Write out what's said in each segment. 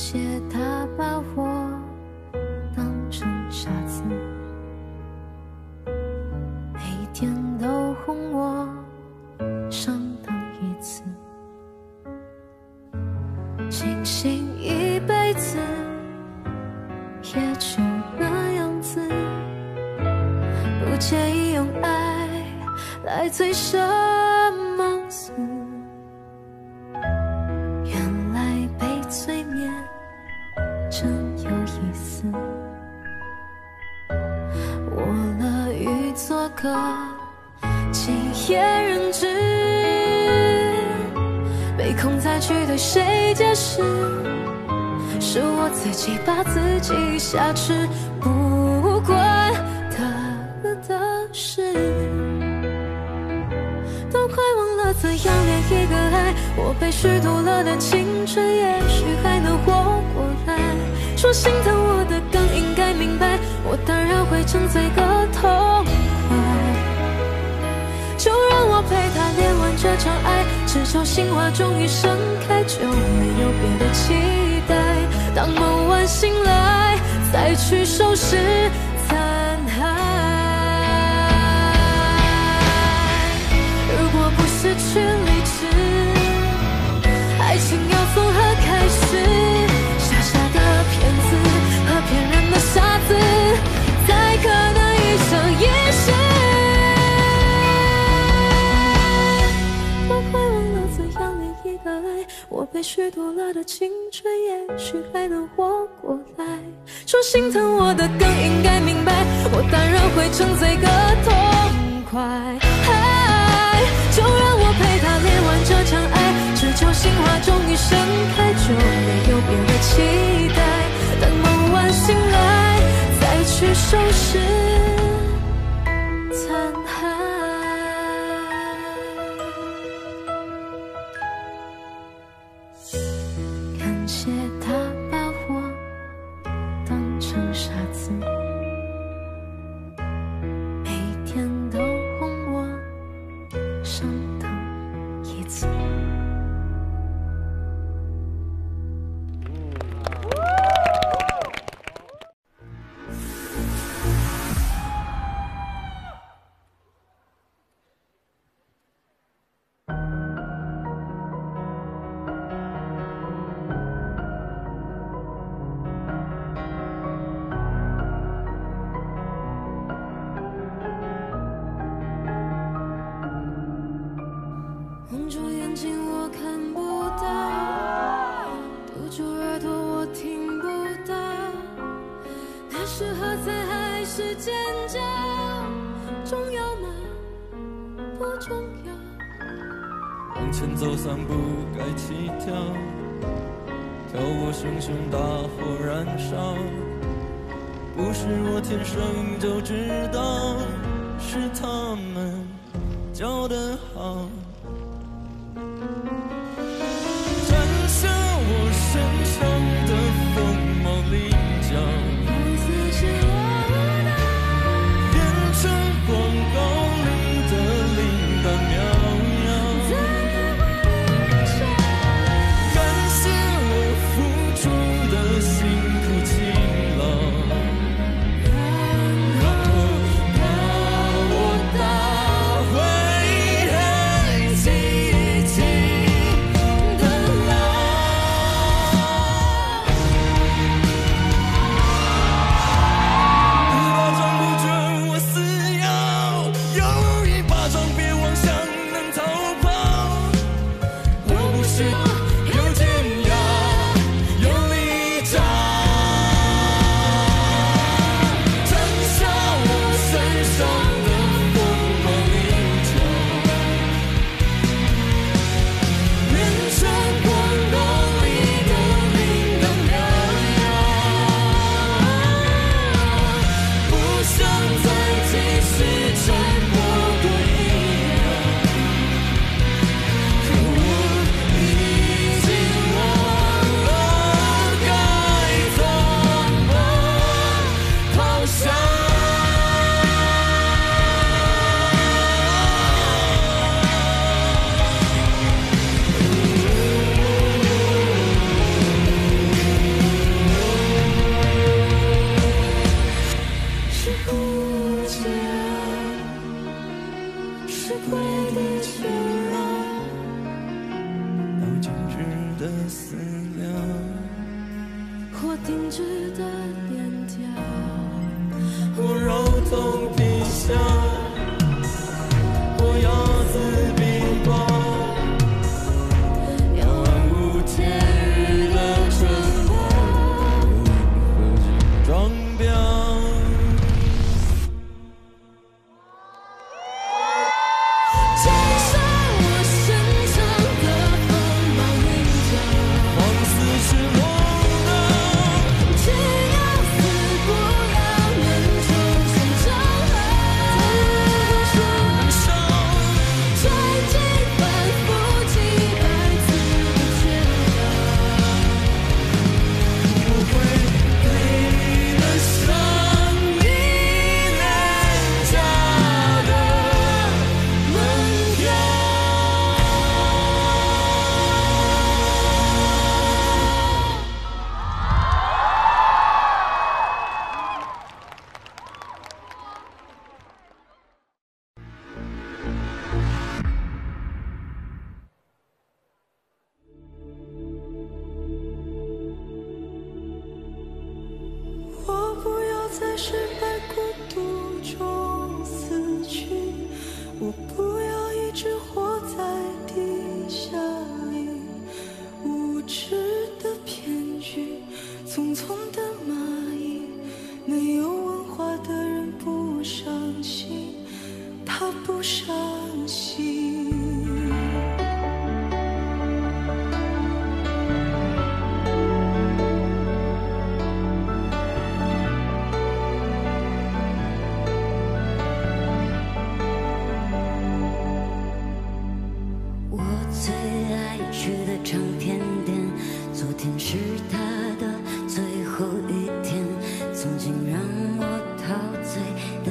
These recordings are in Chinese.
谢个既言人质，没空再去对谁解释，是我自己把自己挟持，不关他的事。都快忘了怎样恋一个爱，我被虚度了的青春，也许还能活过来。说心疼我的更应该明白，我当然会沉醉个痛这场爱，至少心花终于盛开，就没有别的期待。当梦完醒来，再去收拾残骸。如果不失去理智，爱情要从何开始？来，我被虚度了的青春，也许还能活过来。说心疼我的更应该明白，我当然会沉醉个痛快。嗨，就让我陪他练完这场爱，只求心花终于盛开，就没有别的期待。等梦完醒来，再去收拾残骸。还是尖叫？重要吗？不重要。往前走三步该起跳，跳过熊熊大火燃烧。不是我天生就知道，是他们教的好。music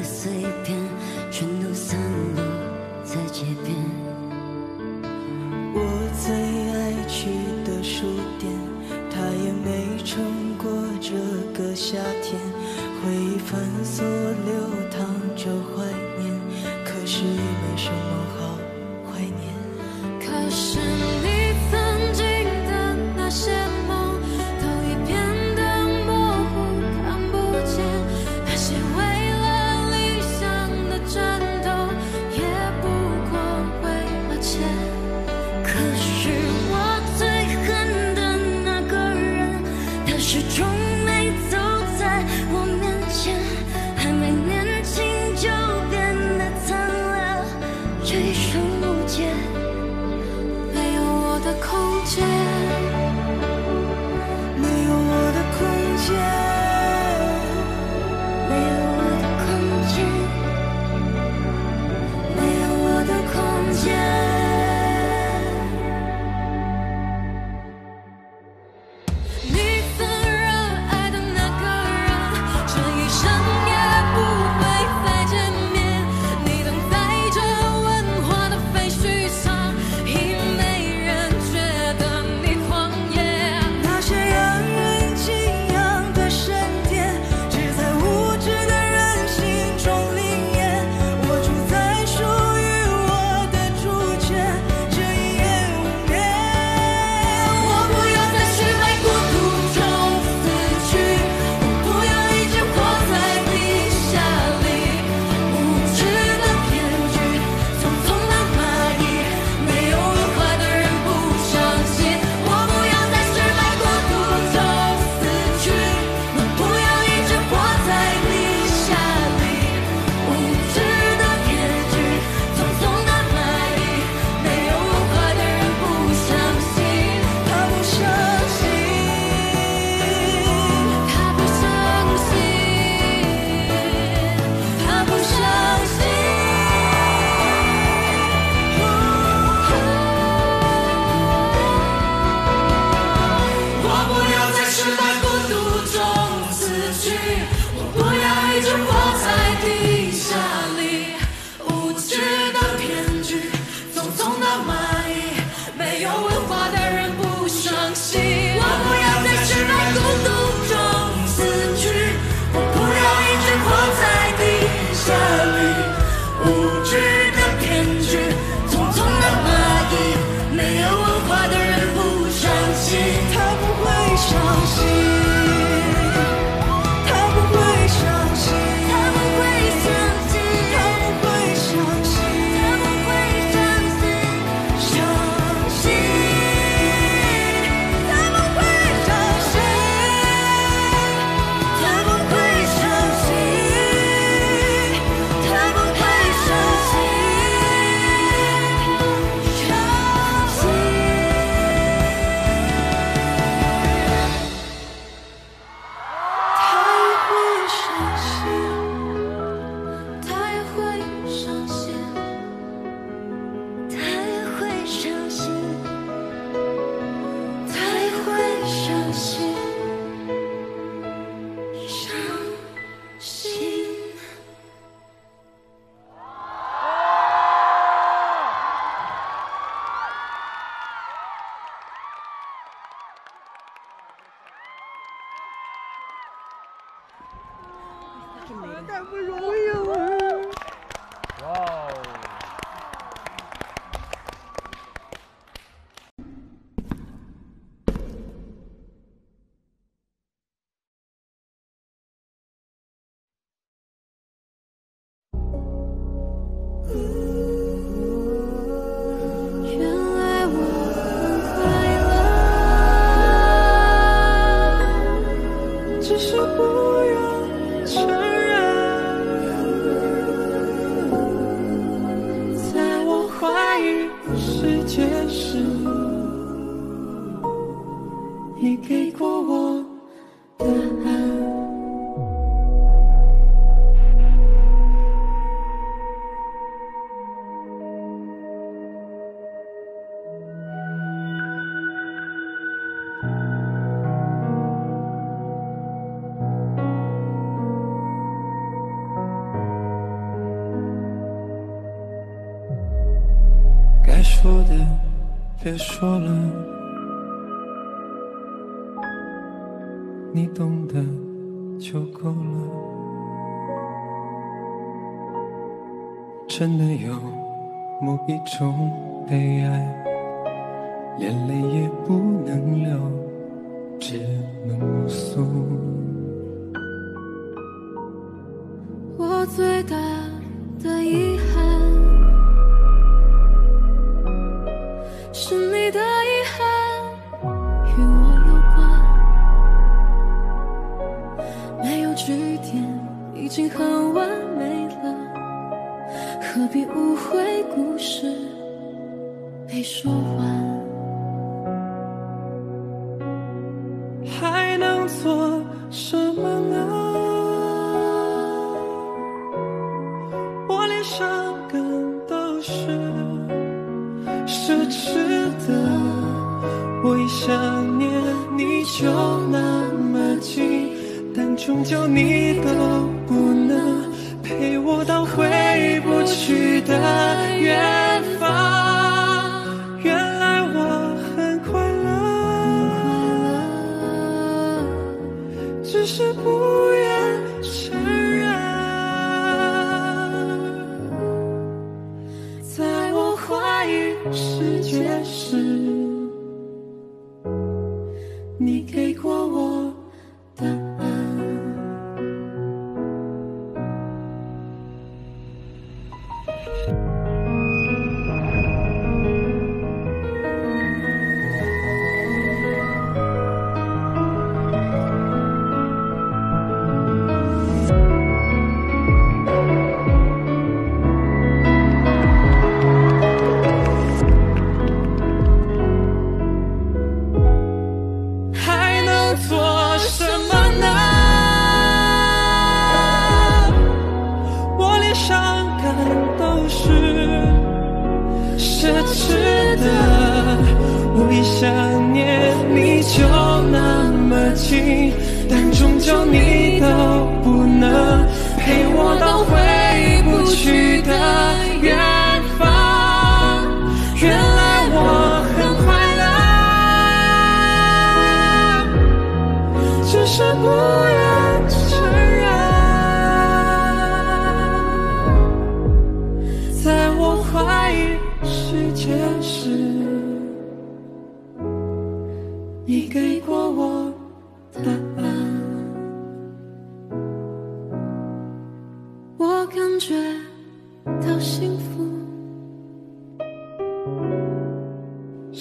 些为我要一直。说的别说了，你懂得就够了。真的有某一种悲哀，连泪也不能流，只能目送。我最大终究你都不能陪我到回不去的远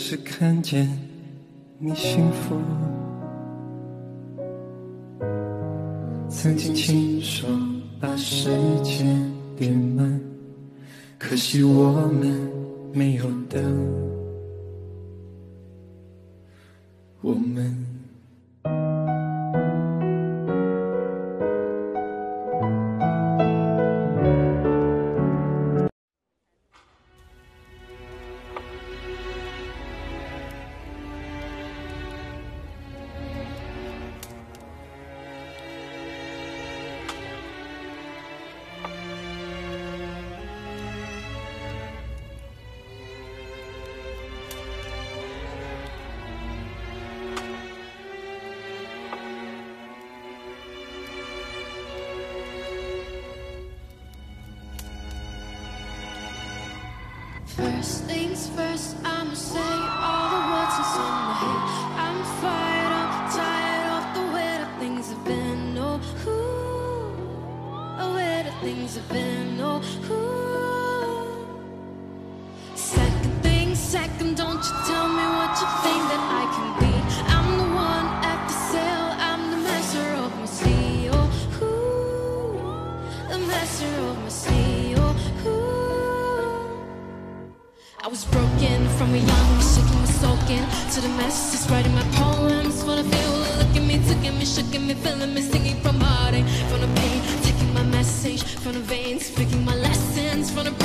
只看见你幸福。曾经亲手把时间变慢可惜我们没有等我们 First things first, I'ma say all the words on my head. From a young, shaking, was soaking to the masses, writing my poems for the feel. Look at me, took me, shook me, feeling me, singing from heartache, from the pain, taking my message from the veins, speaking my lessons from the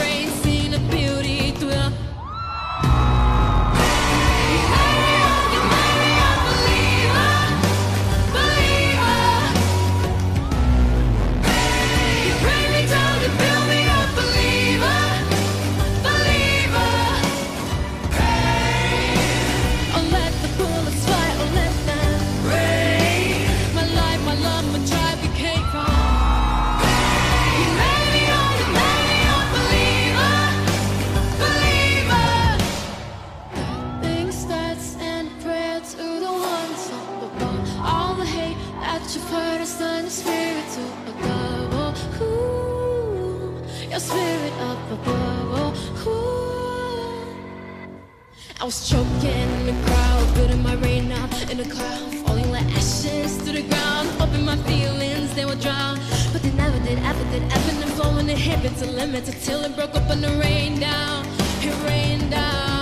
I was choking in the crowd, building my rain now in the cloud, falling like ashes to the ground. Hoping my feelings they would drown, but they never did, ever did, ebbing and flowing. It hit to limit till it broke up and it rained down. It rained down.